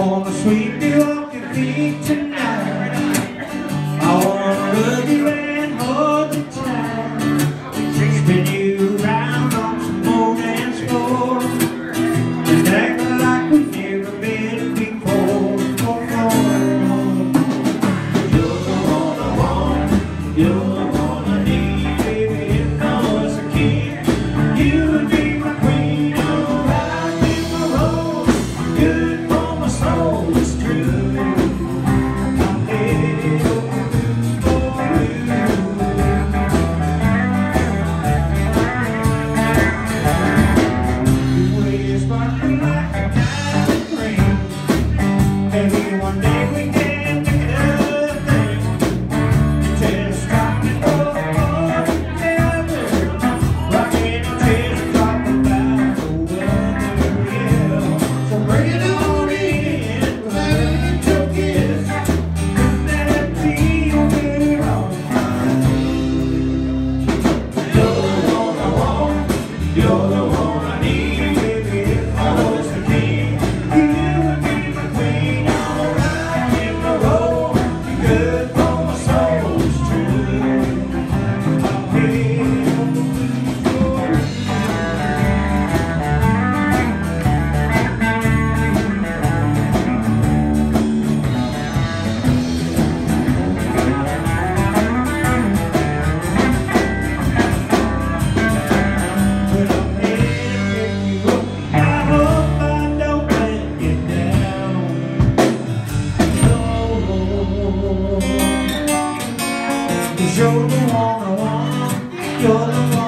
on the sweet feet beach You're the one I want. You're the one.